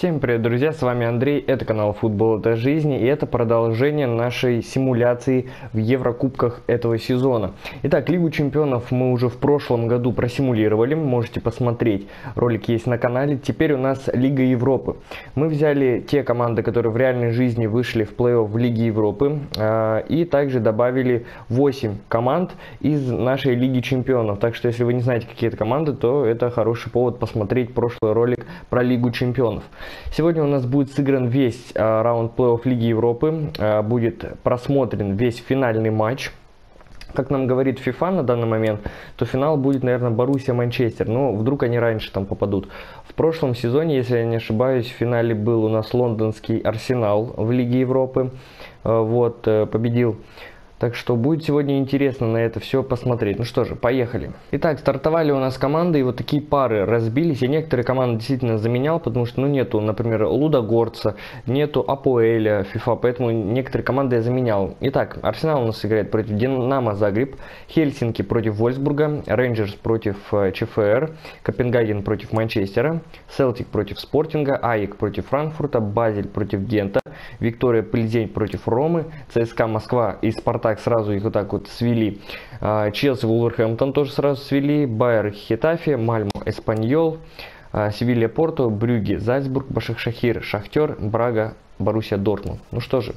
Всем привет, друзья, с вами Андрей, это канал Футбол это жизни и это продолжение нашей симуляции в Еврокубках этого сезона. Итак, Лигу Чемпионов мы уже в прошлом году просимулировали, можете посмотреть, ролик есть на канале. Теперь у нас Лига Европы. Мы взяли те команды, которые в реальной жизни вышли в плей-офф в Лиге Европы а, и также добавили 8 команд из нашей Лиги Чемпионов. Так что если вы не знаете какие это команды, то это хороший повод посмотреть прошлый ролик про Лигу Чемпионов. Сегодня у нас будет сыгран весь а, раунд плей-офф Лиги Европы, а, будет просмотрен весь финальный матч. Как нам говорит FIFA на данный момент, то финал будет, наверное, Боруссия-Манчестер. Но вдруг они раньше там попадут. В прошлом сезоне, если я не ошибаюсь, в финале был у нас лондонский Арсенал в Лиге Европы. А, вот, э, победил так что будет сегодня интересно на это все посмотреть. Ну что же, поехали. Итак, стартовали у нас команды, и вот такие пары разбились. Я некоторые команды действительно заменял, потому что, ну, нету, например, Лудогорца, нету Апоэля, FIFA, поэтому некоторые команды я заменял. Итак, Арсенал у нас играет против Динамо Загреб, Хельсинки против Вольсбурга, Рейнджерс против э, ЧФР, Копенгаген против Манчестера, Селтик против Спортинга, Аик против Франкфурта, Базель против Гента, Виктория Пльзень против Ромы, ЦСКА Москва и Спартак так сразу их вот так вот свели. А, Челси, Вулверхэмптон тоже сразу свели. Байер, Хетафе, Мальмо, Эспаньол, а, Севилья, Порту, Брюги, Зальцбург, Башакшахир, Шахтер, Брага, Боруссия, Дортмунд. Ну что же,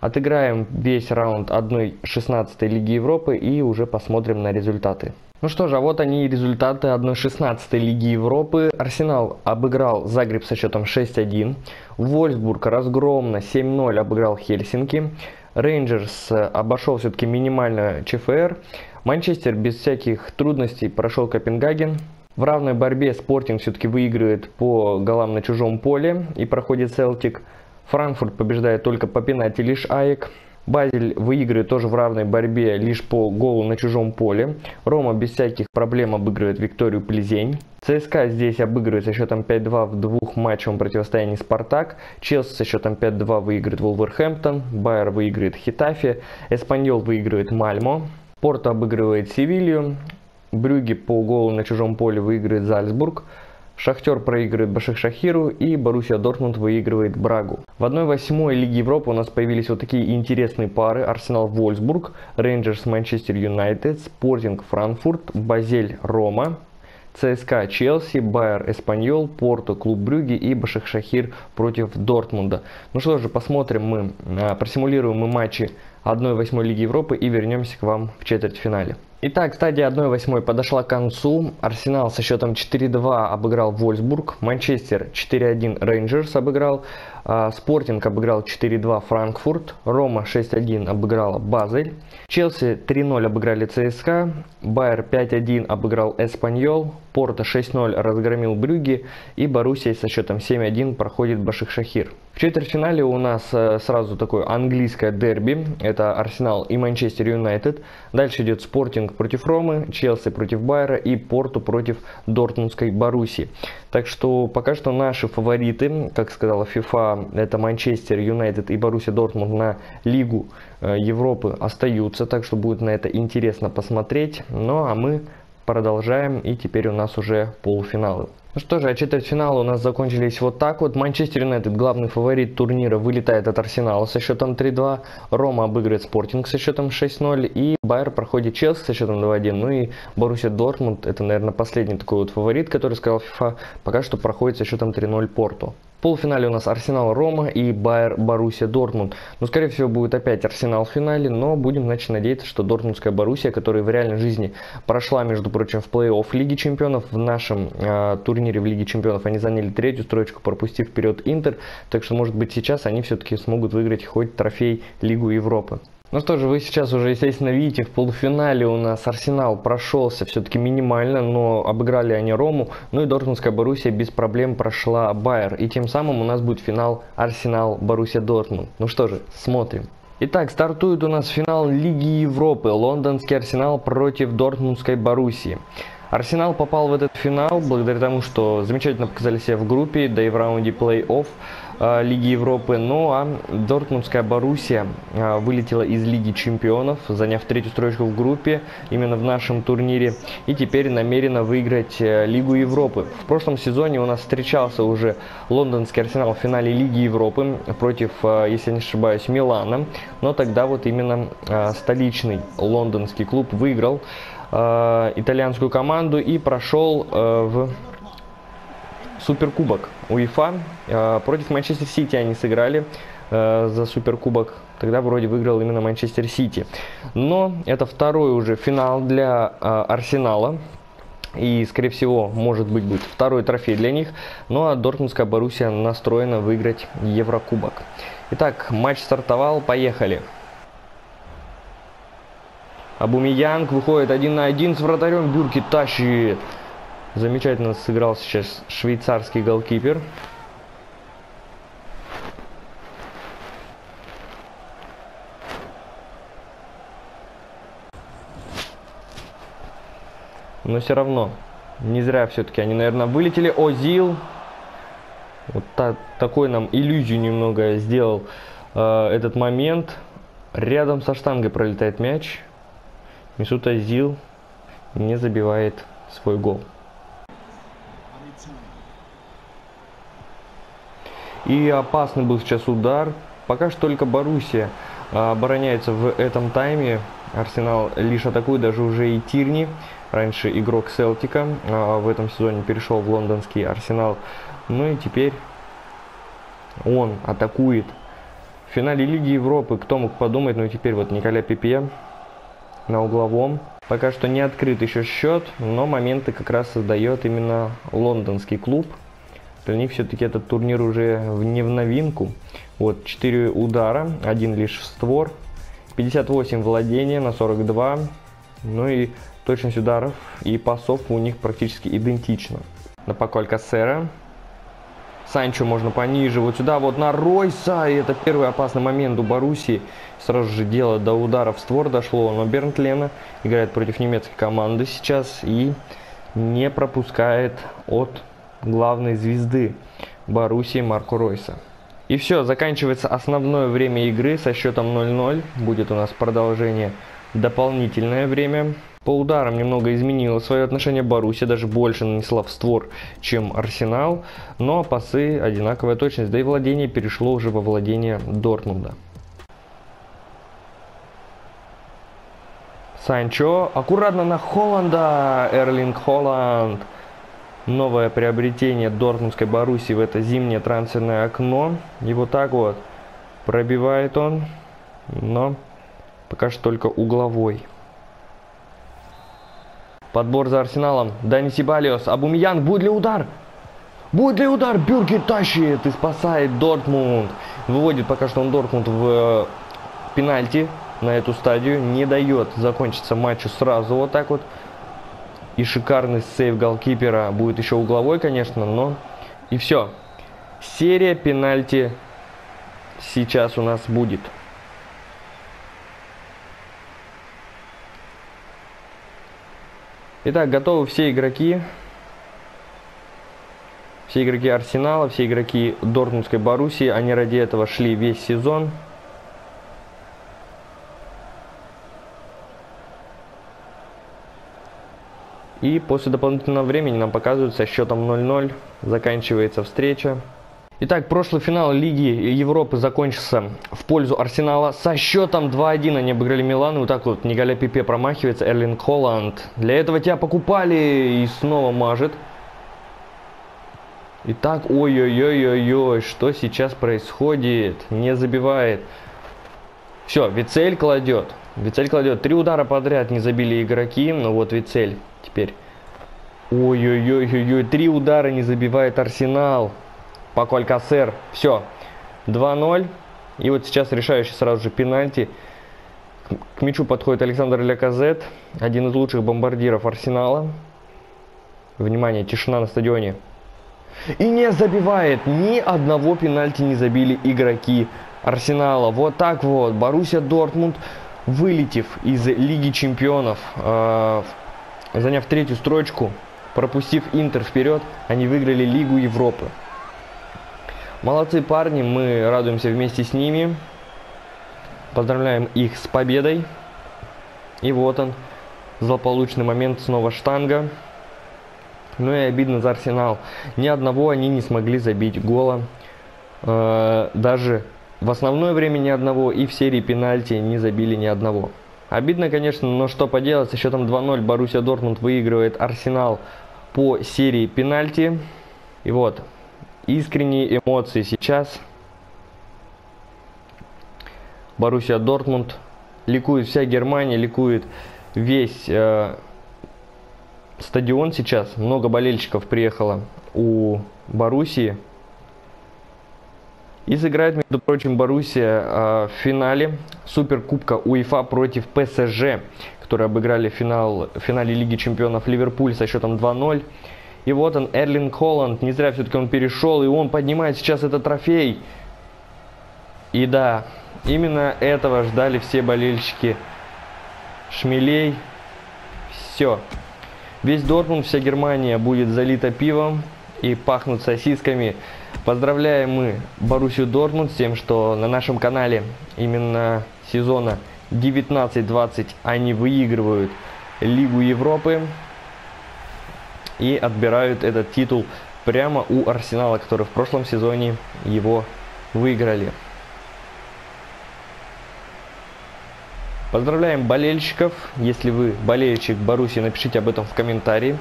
отыграем весь раунд 1-16 Лиги Европы и уже посмотрим на результаты. Ну что же, а вот они результаты 1-16 Лиги Европы. Арсенал обыграл Загреб со счетом 6-1. Вольсбург разгромно 7-0 обыграл Хельсинки. Рейнджерс обошел все-таки минимально ЧФР. Манчестер без всяких трудностей прошел Копенгаген. В равной борьбе Спортинг все-таки выигрывает по голам на чужом поле и проходит Селтик. Франкфурт побеждает только по пенальти лишь Аек. Базель выигрывает тоже в равной борьбе лишь по голу на чужом поле. Рома без всяких проблем обыгрывает Викторию Плезень. ЦСКА здесь обыгрывает со счетом 5-2 в двух матчевом противостоянии Спартак. Челси со счетом 5-2 выигрывает Вулверхэмптон. Байер выигрывает Хитафи. Эспаньол выигрывает Мальмо. Порто обыгрывает Севилью. Брюги по голу на чужом поле выигрывает Зальцбург. Шахтер проигрывает Башакшахиру и Боруссия Дортмунд выигрывает Брагу. В 1-8 Лиги Европы у нас появились вот такие интересные пары. Арсенал Вольсбург, Рейнджерс Манчестер Юнайтед, Спортинг Франкфурт, Базель Рома, ЦСКА Челси, Байер Эспаньол, Порту Клуб Брюги и Башакшахир против Дортмунда. Ну что же, посмотрим мы, а, просимулируем мы матчи 1-8 Лиги Европы и вернемся к вам в четвертьфинале. Итак, стадия 1-8 подошла к концу. Арсенал со счетом 4-2 обыграл Вольсбург. Манчестер 4-1 Рейнджерс обыграл. А, Спортинг обыграл 4-2 Франкфурт. Рома 6-1 обыграла Базель. Челси 3-0 обыграли ЦСКА. Байер 5-1 обыграл Эспаньол. Порто 6-0 разгромил Брюги. И Боруссия со счетом 7-1 проходит Башик-Шахир. В четвертьфинале у нас э, сразу такое английское дерби. Это Арсенал и Манчестер Юнайтед. Дальше идет Спортинг против Ромы, Челси против Байера и Порту против Дортмундской Боруссии. Так что пока что наши фавориты, как сказала FIFA, это Манчестер Юнайтед и Боруссия Дортмунд на Лигу э, Европы остаются. Так что будет на это интересно посмотреть. Ну а мы продолжаем и теперь у нас уже полуфиналы. Ну что же, а четвертьфиналы у нас закончились вот так вот. Манчестер Юнайтед, главный фаворит турнира, вылетает от Арсенала со счетом 3-2. Рома обыгрывает Спортинг со счетом 6-0. И Байер проходит Челси со счетом 2-1. Ну и Боруссия Дортмунд, это, наверное, последний такой вот фаворит, который сказал FIFA, пока что проходит со счетом 3-0 Порту полуфинале у нас Арсенал Рома и Байер Боруссия Дортмунд. Ну, скорее всего, будет опять Арсенал в финале, но будем, значит, надеяться, что Дортмундская Боруссия, которая в реальной жизни прошла, между прочим, в плей-офф Лиги Чемпионов, в нашем э, турнире в Лиге Чемпионов они заняли третью строчку, пропустив вперед Интер, так что, может быть, сейчас они все-таки смогут выиграть хоть трофей Лигу Европы. Ну что же, вы сейчас уже, естественно, видите, в полуфинале у нас Арсенал прошелся все-таки минимально, но обыграли они Рому. Ну и Дортмундская Боруссия без проблем прошла Байер. И тем самым у нас будет финал Арсенал-Боруссия Дортмунд. Ну что же, смотрим. Итак, стартует у нас финал Лиги Европы. Лондонский Арсенал против Дортмундской Боруссии. Арсенал попал в этот финал благодаря тому, что замечательно показали себя в группе, да и в раунде плей-офф. Э, Лиги Европы. Ну а Дортмундская Боруссия э, вылетела из Лиги Чемпионов, заняв третью строчку в группе именно в нашем турнире. И теперь намерена выиграть э, Лигу Европы. В прошлом сезоне у нас встречался уже лондонский Арсенал в финале Лиги Европы против, э, если не ошибаюсь, Милана. Но тогда вот именно э, столичный лондонский клуб выиграл итальянскую команду и прошел в Суперкубок УЕФА. Э, против Манчестер Сити они сыграли э, за Суперкубок. Тогда вроде выиграл именно Манчестер Сити. Но это второй уже финал для э, Арсенала. И, скорее всего, может быть, будет второй трофей для них. Ну а Дортмундская Боруссия настроена выиграть Еврокубок. Итак, матч стартовал. Поехали. Абумиянг выходит один на один с вратарем. Бюрки тащит. Замечательно сыграл сейчас швейцарский голкипер. Но все равно, не зря все-таки они, наверное, вылетели. Озил. Вот та, такой нам иллюзию немного сделал э, этот момент. Рядом со штангой пролетает мяч. Мисут Озил не забивает свой гол. И опасный был сейчас удар. Пока что только Боруссия обороняется в этом тайме. Арсенал лишь атакует, даже уже и Тирни. Раньше игрок Селтика а в этом сезоне перешел в лондонский Арсенал. Ну и теперь он атакует. В финале Лиги Европы, кто мог подумать, ну и теперь вот Николя Пипе на угловом. Пока что не открыт еще счет, но моменты как раз создает именно лондонский клуб. Для них все-таки этот турнир уже не в новинку. Вот 4 удара, один лишь в створ. 58 владения на 42. Ну и точность ударов и пасов у них практически идентична. На поколь Кассера. Санчо можно пониже, вот сюда, вот на Ройса. И это первый опасный момент у Боруссии. Сразу же дело до удара в створ дошло. Но Бернт Лена играет против немецкой команды сейчас и не пропускает от главной звезды Боруссии Марко Ройса. И все, заканчивается основное время игры со счетом 0-0. Будет у нас продолжение дополнительное время. По ударам немного изменило свое отношение Боруссия, даже больше нанесла в створ, чем Арсенал. Но пасы одинаковая точность, да и владение перешло уже во владение Дортмунда. Санчо, аккуратно на Холланда, Эрлинг Холланд новое приобретение Дортмундской Боруссии в это зимнее трансферное окно. И вот так вот пробивает он, но пока что только угловой. Подбор за Арсеналом. Дани Сибалиос. Абумиян. Будет ли удар? Будет ли удар? Бюрки тащит и спасает Дортмунд. Выводит пока что он Дортмунд в э, пенальти на эту стадию. Не дает закончиться матчу сразу вот так вот. И шикарный сейв голкипера будет еще угловой, конечно, но... И все. Серия пенальти сейчас у нас будет. Итак, готовы все игроки. Все игроки Арсенала, все игроки Дортмундской Боруссии. Они ради этого шли весь сезон. И после дополнительного времени нам показывают со счетом 0-0. Заканчивается встреча. Итак, прошлый финал Лиги Европы закончился в пользу Арсенала. Со счетом 2-1 они обыграли Милан. И вот так вот Николя Пипе промахивается. Эрлинг Холланд. Для этого тебя покупали и снова мажет. Итак, ой-ой-ой-ой-ой, что сейчас происходит? Не забивает. Все, Вицель кладет. Вицель кладет. Три удара подряд не забили игроки. Ну вот Вицель теперь. Ой-ой-ой-ой-ой, три удара не забивает Арсенал. Пако Алькасер. Все, 2-0. И вот сейчас решающий сразу же пенальти. К мячу подходит Александр Ляказет, один из лучших бомбардиров Арсенала. Внимание, тишина на стадионе. И не забивает. Ни одного пенальти не забили игроки Арсенала. Вот так вот. Боруссия Дортмунд, вылетев из Лиги Чемпионов, э, заняв третью строчку, пропустив Интер вперед, они выиграли Лигу Европы. Молодцы парни, мы радуемся вместе с ними. Поздравляем их с победой. И вот он, злополучный момент, снова штанга. Ну и обидно за Арсенал. Ни одного они не смогли забить гола. Э, даже в основное время ни одного и в серии пенальти не забили ни одного. Обидно, конечно, но что поделать, с счетом 2-0 Боруссия Дортмунд выигрывает Арсенал по серии пенальти. И вот, искренние эмоции сейчас – Боруссия Дортмунд. Ликует вся Германия, ликует весь э, стадион сейчас. Много болельщиков приехало у Боруссии. И сыграет, между прочим, Боруссия э, в финале Суперкубка УЕФА против ПСЖ, которые обыграли финал, в финале Лиги Чемпионов Ливерпуль со счетом 2-0. И вот он, Эрлинг Холланд, не зря все-таки он перешел, и он поднимает сейчас этот трофей. И да, Именно этого ждали все болельщики шмелей. Все. Весь Дортмунд, вся Германия будет залита пивом и пахнут сосисками. Поздравляем мы Боруссию Дортмунд с тем, что на нашем канале именно сезона 19-20 они выигрывают Лигу Европы и отбирают этот титул прямо у Арсенала, который в прошлом сезоне его выиграли. Поздравляем болельщиков. Если вы болельщик Баруси, напишите об этом в комментарии.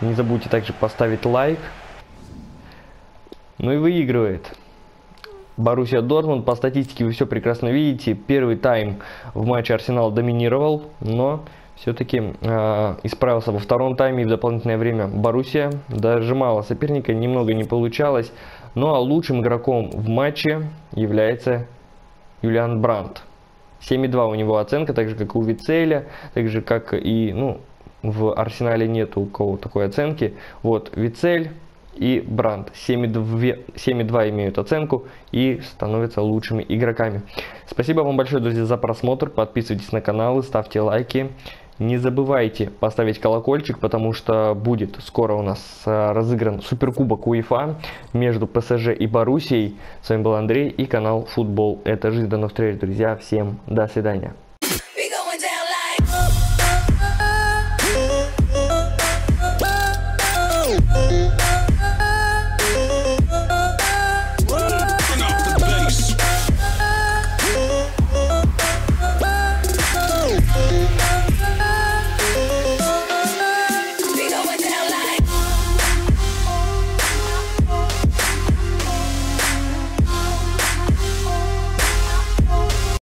Не забудьте также поставить лайк. Ну и выигрывает. Боруссия Дортмунд. По статистике вы все прекрасно видите. Первый тайм в матче Арсенал доминировал, но все-таки э, исправился во втором тайме и в дополнительное время Боруссия дожимала соперника, немного не получалось. Ну а лучшим игроком в матче является Юлиан Брандт. 7,2 у него оценка, так же как у Вицеля, так же как и, ну, в Арсенале нет у кого такой оценки. Вот, Вицель и Бранд 7,2 имеют оценку и становятся лучшими игроками. Спасибо вам большое, друзья, за просмотр. Подписывайтесь на канал, ставьте лайки. Не забывайте поставить колокольчик, потому что будет скоро у нас э, разыгран Суперкубок УЕФА между ПСЖ и Боруссией. С вами был Андрей и канал Футбол. Это жизнь. До новых встреч, друзья. Всем до свидания.